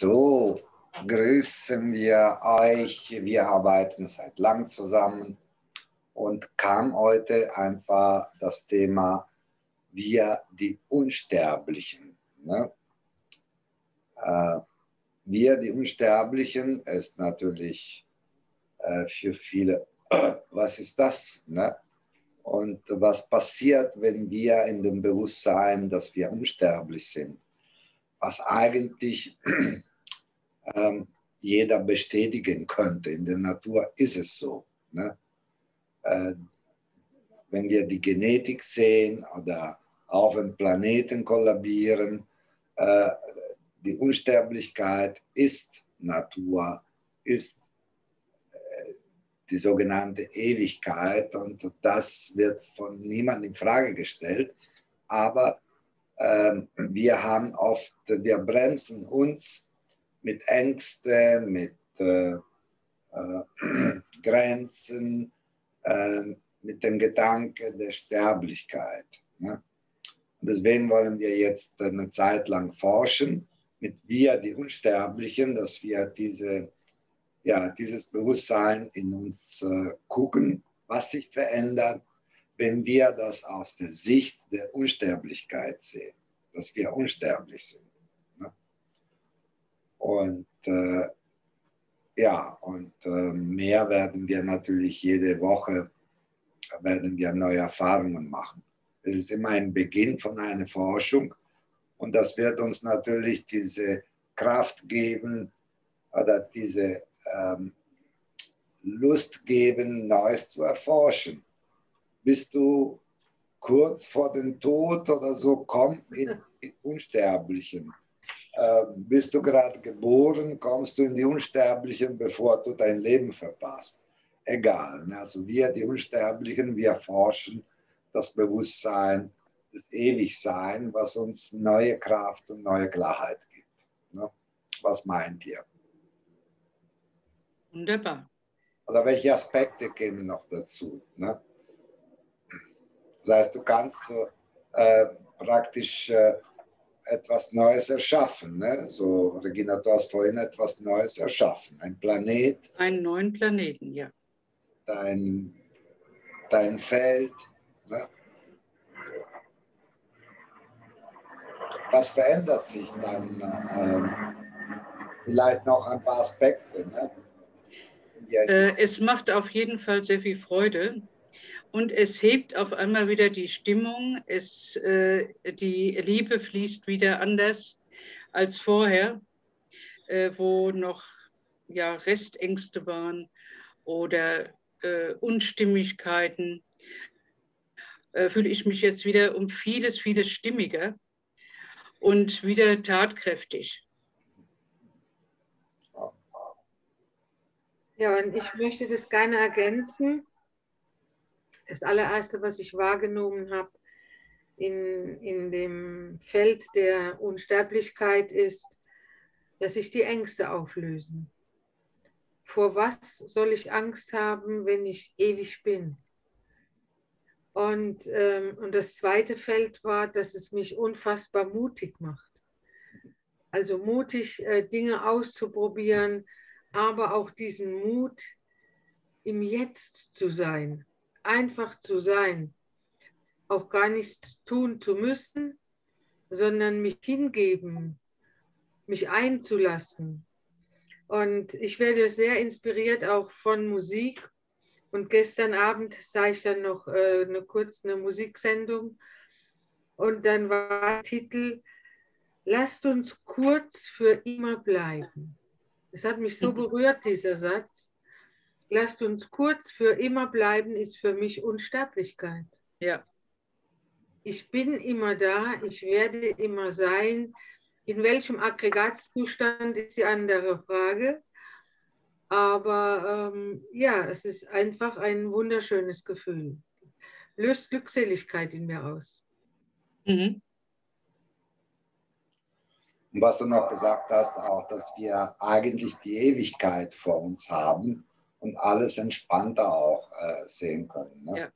So, grüßen wir euch. Wir arbeiten seit langem zusammen und kam heute einfach das Thema wir, die Unsterblichen. Ne? Äh, wir, die Unsterblichen, ist natürlich äh, für viele, was ist das? Ne? Und was passiert, wenn wir in dem Bewusstsein, dass wir unsterblich sind? Was eigentlich ähm, jeder bestätigen könnte. In der Natur ist es so. Ne? Äh, wenn wir die Genetik sehen oder auf dem Planeten kollabieren, äh, die Unsterblichkeit ist Natur, ist äh, die sogenannte Ewigkeit und das wird von niemandem in Frage gestellt. Aber äh, wir haben oft, wir bremsen uns mit Ängsten, mit äh, äh, Grenzen, äh, mit dem Gedanke der Sterblichkeit. Ne? Deswegen wollen wir jetzt eine Zeit lang forschen mit wir, die Unsterblichen, dass wir diese, ja, dieses Bewusstsein in uns äh, gucken, was sich verändert, wenn wir das aus der Sicht der Unsterblichkeit sehen, dass wir unsterblich sind. Und äh, ja, und äh, mehr werden wir natürlich jede Woche werden wir neue Erfahrungen machen. Es ist immer ein Beginn von einer Forschung und das wird uns natürlich diese Kraft geben oder diese ähm, Lust geben, Neues zu erforschen. Bist du kurz vor dem Tod oder so, komm in, in Unsterblichen bist du gerade geboren, kommst du in die Unsterblichen, bevor du dein Leben verpasst. Egal. Ne? Also wir, die Unsterblichen, wir forschen das Bewusstsein, das Ewigsein, was uns neue Kraft und neue Klarheit gibt. Ne? Was meint ihr? Wunderbar. Oder welche Aspekte kämen noch dazu? Ne? Das heißt, du kannst so, äh, praktisch äh, etwas Neues erschaffen. Ne? So, Regina, du hast vorhin etwas Neues erschaffen. Ein Planet. Einen neuen Planeten, ja. Dein, dein Feld. Ne? Was verändert sich dann? Ähm, vielleicht noch ein paar Aspekte. Ne? Äh, es macht auf jeden Fall sehr viel Freude und es hebt auf einmal wieder die Stimmung. Es, äh, die Liebe fließt wieder anders als vorher, äh, wo noch ja, Restängste waren oder äh, Unstimmigkeiten. Äh, fühle ich mich jetzt wieder um vieles, vieles stimmiger und wieder tatkräftig. Ja, und ich möchte das gerne ergänzen das allererste, was ich wahrgenommen habe in, in dem Feld der Unsterblichkeit, ist, dass sich die Ängste auflösen. Vor was soll ich Angst haben, wenn ich ewig bin? Und, ähm, und das zweite Feld war, dass es mich unfassbar mutig macht. Also mutig, äh, Dinge auszuprobieren, aber auch diesen Mut, im Jetzt zu sein einfach zu sein, auch gar nichts tun zu müssen, sondern mich hingeben, mich einzulassen. Und ich werde sehr inspiriert auch von Musik. Und gestern Abend sah ich dann noch äh, eine kurze Musiksendung. Und dann war der Titel, lasst uns kurz für immer bleiben. Das hat mich so berührt, dieser Satz lasst uns kurz für immer bleiben, ist für mich Unsterblichkeit. Ja. Ich bin immer da, ich werde immer sein. In welchem Aggregatzustand ist die andere Frage. Aber ähm, ja, es ist einfach ein wunderschönes Gefühl. Löst Glückseligkeit in mir aus. Mhm. Und was du noch gesagt hast, auch, dass wir eigentlich die Ewigkeit vor uns haben und alles entspannter auch äh, sehen können. Ne? Ja,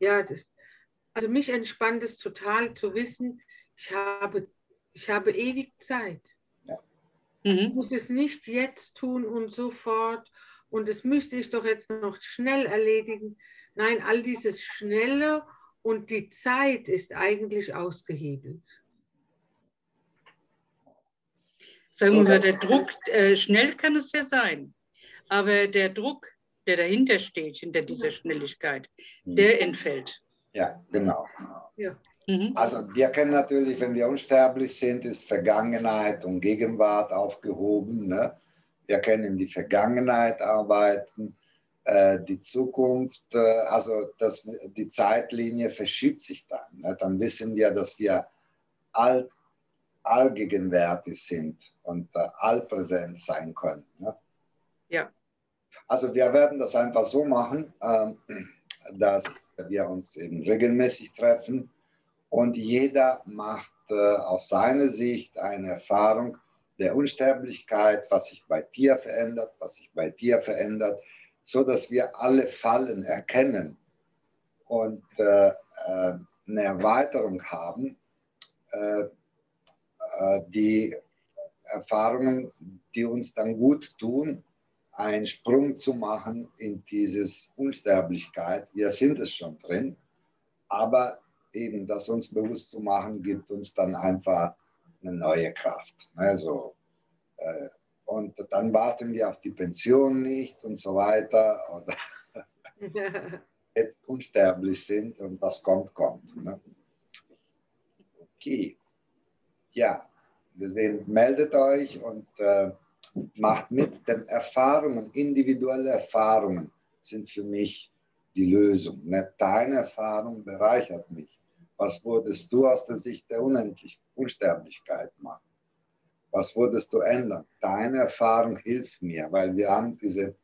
ja das, also mich entspannt es total zu wissen, ich habe, ich habe ewig Zeit. Ja. Mhm. Ich muss es nicht jetzt tun und sofort und es müsste ich doch jetzt noch schnell erledigen. Nein, all dieses Schnelle und die Zeit ist eigentlich ausgehebelt. Sagen wir mal, der Druck, äh, schnell kann es ja sein, aber der Druck, der dahinter steht, hinter dieser Schnelligkeit, mhm. der entfällt. Ja, genau. Ja. Mhm. Also wir kennen natürlich, wenn wir unsterblich sind, ist Vergangenheit und Gegenwart aufgehoben. Ne? Wir können in die Vergangenheit arbeiten, äh, die Zukunft, äh, also das, die Zeitlinie verschiebt sich dann. Ne? Dann wissen wir, dass wir all, allgegenwärtig sind und äh, allpräsent sein können. Ne? Ja. Also wir werden das einfach so machen, ähm, dass wir uns eben regelmäßig treffen und jeder macht äh, aus seiner Sicht eine Erfahrung der Unsterblichkeit, was sich bei dir verändert, was sich bei dir verändert, so dass wir alle Fallen erkennen und äh, äh, eine Erweiterung haben, die Erfahrungen, die uns dann gut tun, einen Sprung zu machen in dieses Unsterblichkeit. Wir sind es schon drin, aber eben das uns bewusst zu machen, gibt uns dann einfach eine neue Kraft. Also, äh, und dann warten wir auf die Pension nicht und so weiter oder jetzt unsterblich sind und was kommt, kommt. Ne? Okay. Ja, deswegen meldet euch und äh, macht mit, denn Erfahrungen, individuelle Erfahrungen sind für mich die Lösung. Ne? Deine Erfahrung bereichert mich. Was würdest du aus der Sicht der Unendlich Unsterblichkeit machen? Was würdest du ändern? Deine Erfahrung hilft mir, weil wir haben diese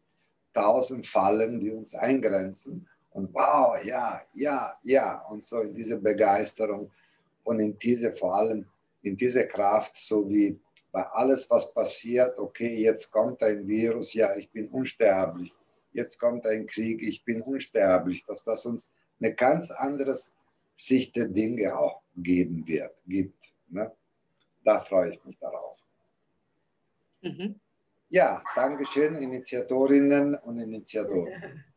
tausend Fallen, die uns eingrenzen. Und wow, ja, ja, ja. Und so in diese Begeisterung und in diese vor allem, in diese Kraft, so wie bei alles, was passiert, okay, jetzt kommt ein Virus, ja, ich bin unsterblich. Jetzt kommt ein Krieg, ich bin unsterblich. Dass das uns eine ganz anderes Sicht der Dinge auch geben wird, gibt. Ne? Da freue ich mich darauf. Mhm. Ja, Dankeschön, Initiatorinnen und Initiatoren.